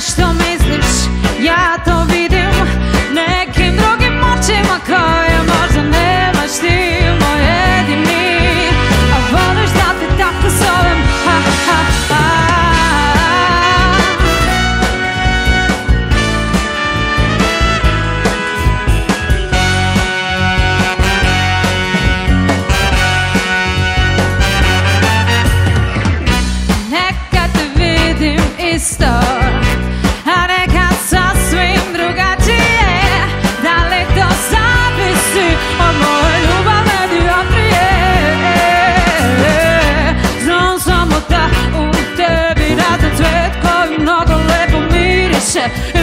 što misliš, ja to vidim. Nekim drugim očima koje možda nemaš ti moj jedini. A voliš da te tako zovem, ha ha ha. Nekad te vidim isto. Yeah.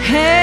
Hey.